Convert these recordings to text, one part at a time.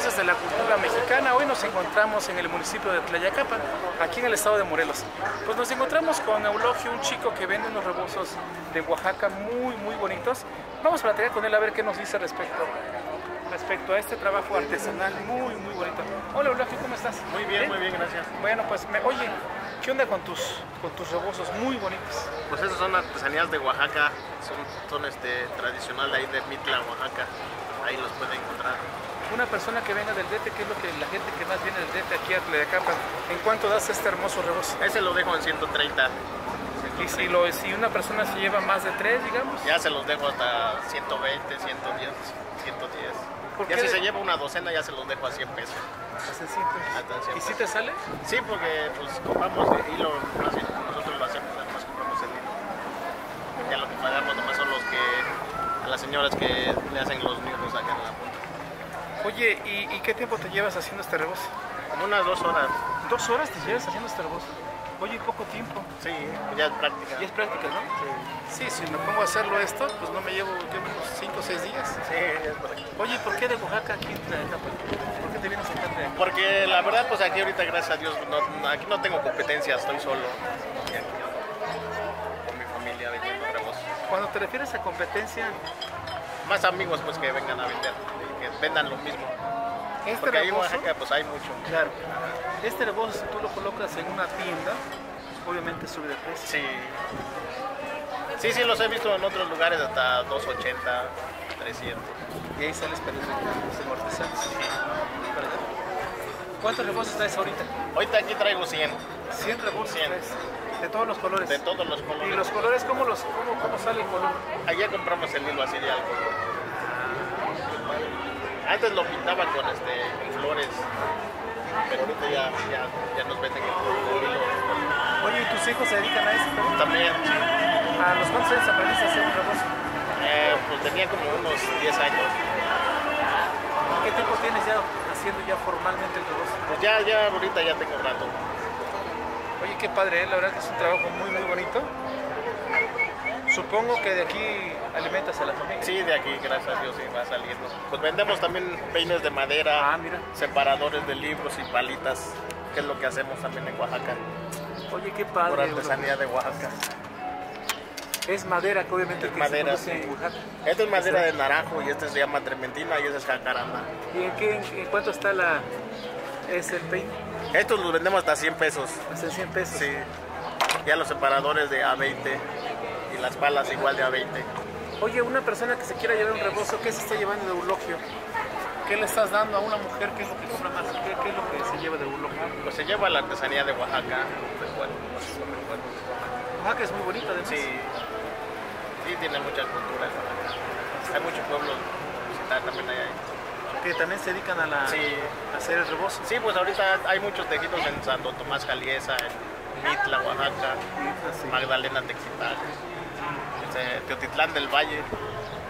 Voces de la Cultura Mexicana. Hoy nos encontramos en el municipio de Tlayacapan, aquí en el estado de Morelos. Pues nos encontramos con Eulogio, un chico que vende unos rebozos de Oaxaca muy, muy bonitos. Vamos a platicar con él a ver qué nos dice respecto, respecto a este trabajo artesanal muy, muy bonito. Hola Eulogio, ¿cómo estás? Muy bien, muy bien, gracias. Bueno, pues me, oye, ¿qué onda con tus, con tus rebozos muy bonitos? Pues esas son artesanías de Oaxaca, son, son este, tradicional de ahí de Mitla, Oaxaca. Ahí los pueden encontrar. Una persona que venga del DT, ¿qué es lo que la gente que más viene del DT aquí a Tlayacapan? ¿En cuánto das este hermoso rebozo? Ese lo dejo en 130. Y si, lo, si una persona se lleva más de tres, digamos. Ya se los dejo hasta 120, 110, 110. Ya si se lleva una docena, ya se los dejo a 100 pesos. Hasta 100 pesos. Hasta 100 ¿Y si te sale? Sí, porque pues compramos hilo, así, nosotros lo hacemos, además compramos el hilo. Ya lo que pagamos nomás son los que, a las señoras que le hacen los nudos acá en la punta. Oye, ¿y, ¿y qué tiempo te llevas haciendo este rebozo? Como unas dos horas. ¿Dos horas te llevas haciendo este rebozo? Oye, poco tiempo. Sí, ya es práctica. Y es práctica, ¿no? Sí. Sí, si me pongo a hacerlo esto, pues no me llevo ¿qué, unos 5 o 6 días. Sí, ya es práctica. Oye, ¿por qué de Oaxaca aquí en? ¿Por qué te vienes acá a Tlayacapan? Porque la verdad, pues aquí ahorita, gracias a Dios, no- aquí no tengo competencia, estoy solo. Y aquí, con mi familia vendiendo rebozos. Cuando te refieres a competencia, Más amigos, pues que vengan a vender, que vendan lo mismo. este Porque ahí en rebozo, Oaxaca, pues hay mucho. claro, este rebozo si tú lo colocas en una tienda, obviamente sube de precio. Sí. Sí, sí, los he visto en otros lugares hasta 280, 300. Y ahí sales perdiendo los artesanos. ¿Verdad? ¿Cuántos rebozos traes ahorita? Ahorita aquí traigo 100, 100 rebozos 100. traes. De todos los colores. de todos los ¿Y colores. los colores cómo, los, cómo, cómo sale el color? Allá compramos el hilo así de algodón. Antes lo pintaban con este, flores, pero ahorita ya, ya, ya nos venden el, hilo. Oye, ¿y tus hijos se dedican a esto también? También, sí. ¿A los cuántos años aprendiste a hacer un rebozo? Eh, pues tenía como unos 10 años. ¿Qué tiempo tienes ya haciendo ya formalmente el rebozo? Pues ya, ya ahorita ya tengo rato. Oye, qué padre, ¿eh? la verdad que es un trabajo muy, muy bonito. Supongo que de aquí alimentas a la familia. Sí, de aquí, gracias a Dios, sí va saliendo. Pues vendemos también peines de madera, Ah, mira. separadores de libros y palitas, que es lo que hacemos también en Oaxaca, Oye, qué por padre. artesanía de Oaxaca. Es madera que obviamente Es que madera, se sí. en Oaxaca. Esta es madera de naranjo y este se llama trementina y ese es jacaranda. ¿Y en, qué, en cuánto está la, es el peine? Estos los vendemos hasta 100 pesos. Hasta 100 pesos. Sí. Ya los separadores de A20 y las palas igual de A20. Oye, una persona que se quiera llevar un rebozo, ¿qué se está llevando de eulogio? ¿Qué le estás dando a una mujer? ¿Qué es lo que compra más? ¿Qué, qué es lo que se lleva de eulogio? Pues se lleva la artesanía de Oaxaca. Oaxaca es muy bonito, además. Sí, sí tiene mucha cultura en Oaxaca. Hay muchos pueblos visitar también ahí. Que también se dedican a, la, Sí. a hacer el rebozo. Sí, pues ahorita hay muchos tejidos en Santo Tomás Jaliesa, en Mitla, Oaxaca, Sí. Magdalena Texital, este, Teotitlán del Valle.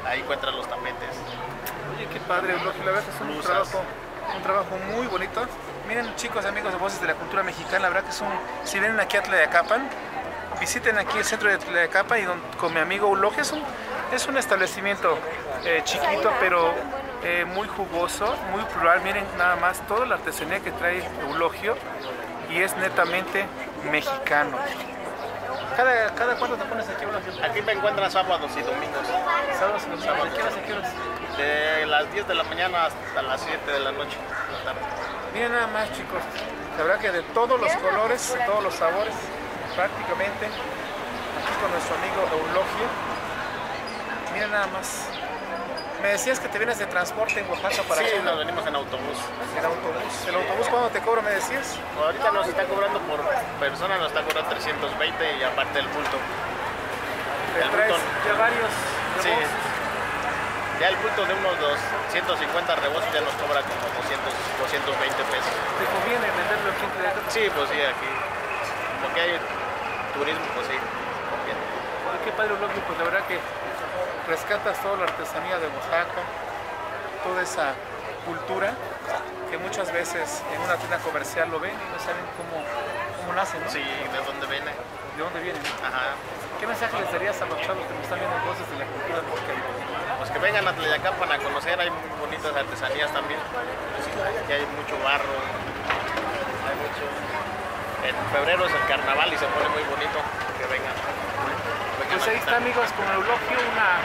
Ahí encuentran los tapetes. Oye, qué padre, Eulogio. La verdad que es un trabajo, un trabajo muy bonito. Miren, chicos, amigos de Voces de la Cultura Mexicana, la verdad que es un... Si vienen aquí a Tlayacapan, visiten aquí el centro de Tlayacapan y don- con mi amigo Eulogio. Es un, es un establecimiento eh, chiquito, pero eh, muy jugoso, muy plural. Miren nada más toda la artesanía que trae Eulogio y es netamente mexicano. ¿Cada, cada cuándo te pones aquí, Eulogio? Aquí me encuentran sábados y domingos, Sábados y domingos. ¿De qué horas a qué horas? de las 10 de la mañana hasta las 7 de la noche. de la tarde. Miren nada más chicos, la verdad que de todos los colores, de todos los sabores, prácticamente, aquí con nuestro amigo Eulogio. Miren nada más. Me decías que te vienes de transporte en Oaxaca para Sí, acá, nos venimos en autobús. el autobús. ¿El autobús cuándo te cobra, me decías? Ahorita nos está cobrando por persona, nos está cobrando 320 y aparte el bulto. Te El traes bulto. ya varios Sí. Ya el bulto de unos 250 rebozos ya nos cobra como 200, 220 pesos. ¿Te conviene venderlo aquí en? Sí, pues sí, aquí. Porque hay turismo, pues sí, conviene. Oye, qué padre Eulogio, pues la verdad que rescatas toda la artesanía de Oaxaca, toda esa cultura que muchas veces en una tienda comercial lo ven y no saben cómo, cómo nace, ¿no? Sí, de dónde viene. ¿De dónde viene? no? Ajá. ¿Qué mensaje les darías a los chavos que nos están viendo en Voces de la Cultura Mexicana? Pues que vengan a Tlayacapan a conocer, hay muy bonitas artesanías también. aquí hay mucho barro, hay mucho... En febrero es el carnaval y se pone muy bonito, que vengan. Pues ahí está amigos, con Eulogio, una,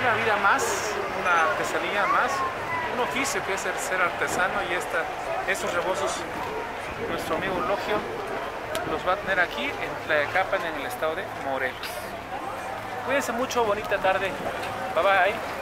una vida más, una artesanía más, un oficio que es el ser artesano y esta, estos rebozos, nuestro amigo Eulogio los va a tener aquí en Tlayacapan, en el estado de Morelos. Cuídense mucho, bonita tarde. Bye bye.